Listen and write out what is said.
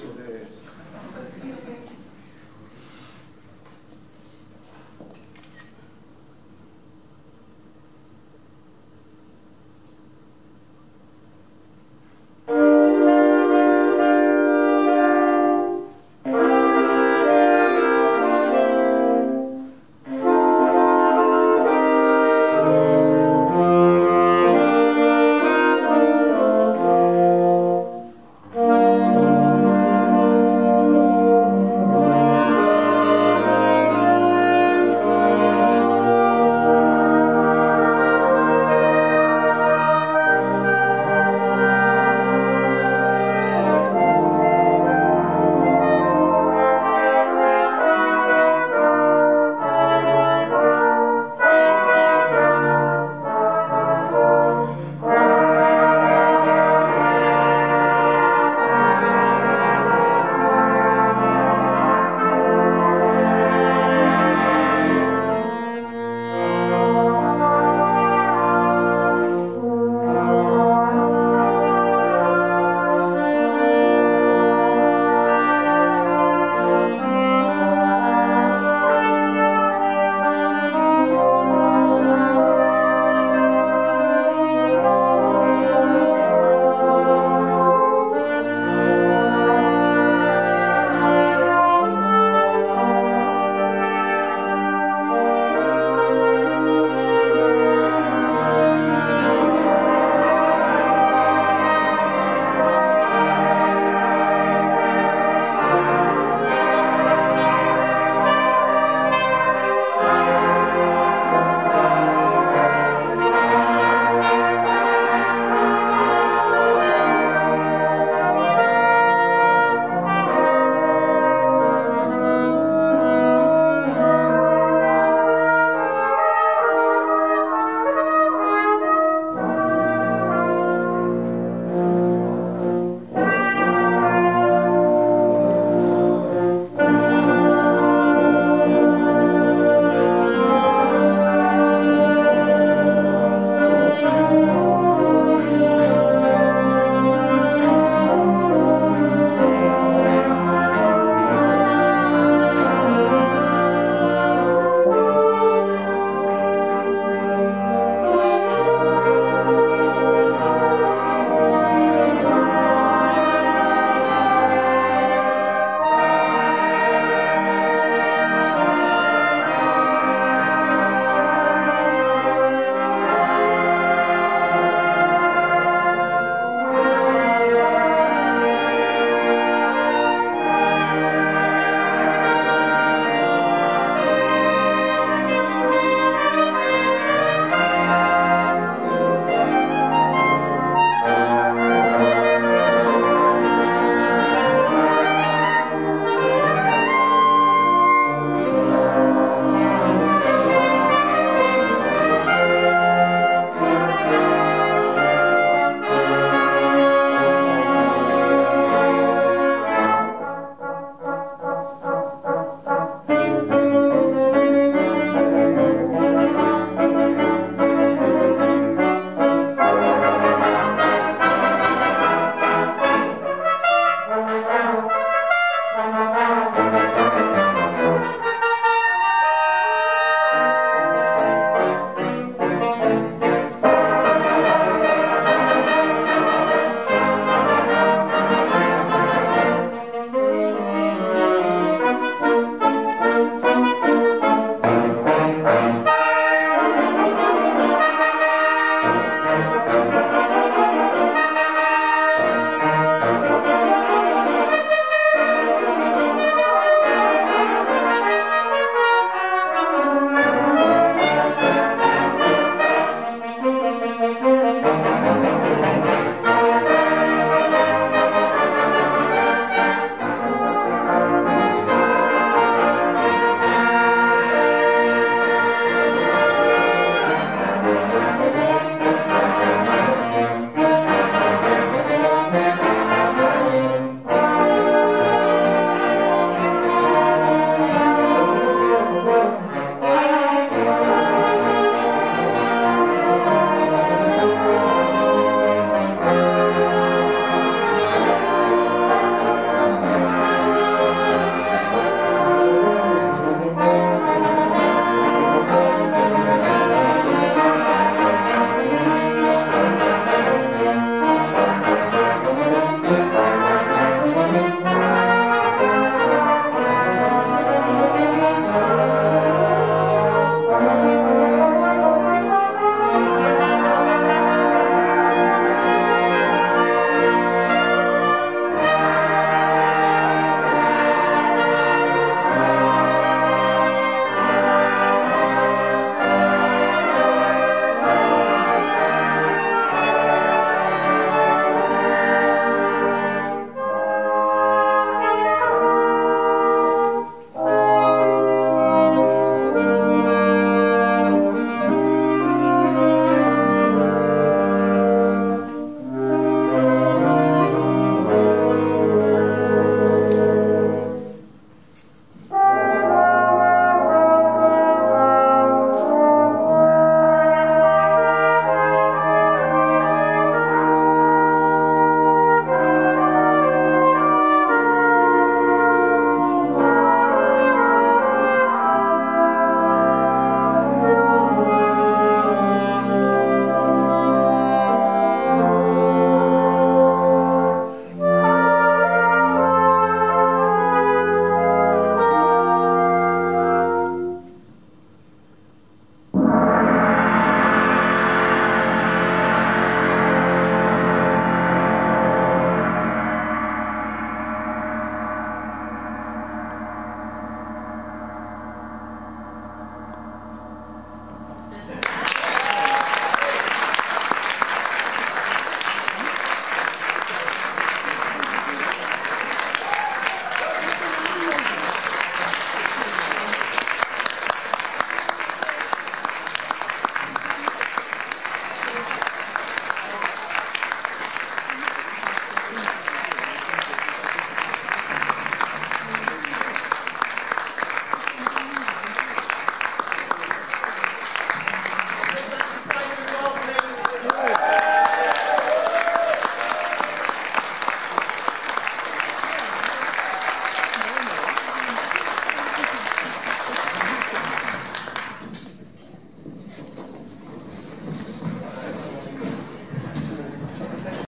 eso de